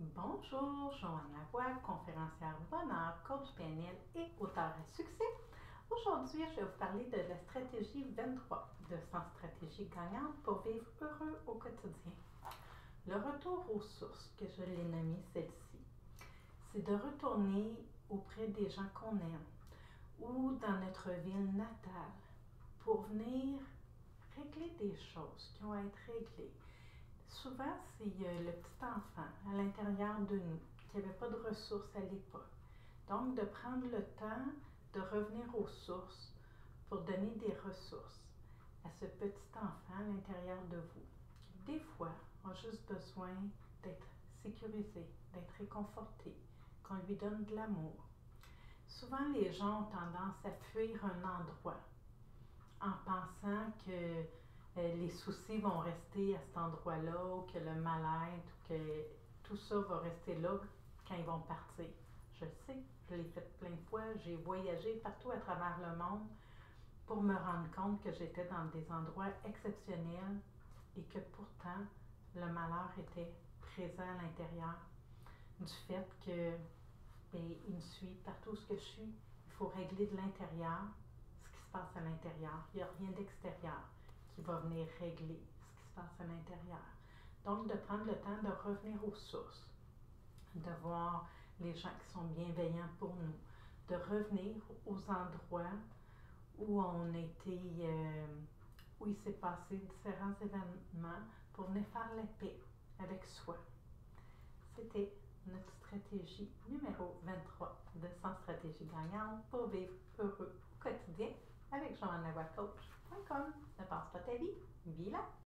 Bonjour, Joanne Lavoie, conférencière bonheur, coach PNL et auteur à succès. Aujourd'hui, je vais vous parler de la stratégie 23 de 100 stratégies gagnantes pour vivre heureux au quotidien. Le retour aux sources, que je l'ai nommé celle-ci, c'est de retourner auprès des gens qu'on aime ou dans notre ville natale pour venir régler des choses qui ont à être réglées Souvent, c'est le petit enfant à l'intérieur de nous qui n'avait pas de ressources à l'époque. Donc, de prendre le temps de revenir aux sources pour donner des ressources à ce petit enfant à l'intérieur de vous, des fois a juste besoin d'être sécurisé, d'être réconforté, qu'on lui donne de l'amour. Souvent, les gens ont tendance à fuir un endroit en pensant que euh, les soucis vont rester à cet endroit-là, ou que le mal-être, ou que tout ça va rester là quand ils vont partir. Je sais, je l'ai fait plein de fois, j'ai voyagé partout à travers le monde pour me rendre compte que j'étais dans des endroits exceptionnels et que pourtant le malheur était présent à l'intérieur du fait que ben, il me suit partout ce que je suis. Il faut régler de l'intérieur ce qui se passe à l'intérieur. Il n'y a rien d'extérieur qui va venir régler ce qui se passe à l'intérieur. Donc, de prendre le temps de revenir aux sources, de voir les gens qui sont bienveillants pour nous, de revenir aux endroits où on était, euh, où il s'est passé différents événements pour venir faire la paix avec soi. C'était notre stratégie numéro 23 de 100 stratégies gagnantes pour vivre heureux au quotidien avec jean coach.com. Ne passe pas ta vie, vis-la.